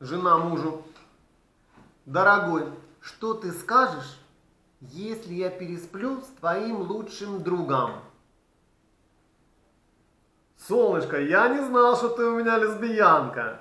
Жена мужу. Дорогой, что ты скажешь, если я пересплю с твоим лучшим другом? Солнышко, я не знал, что ты у меня лесбиянка.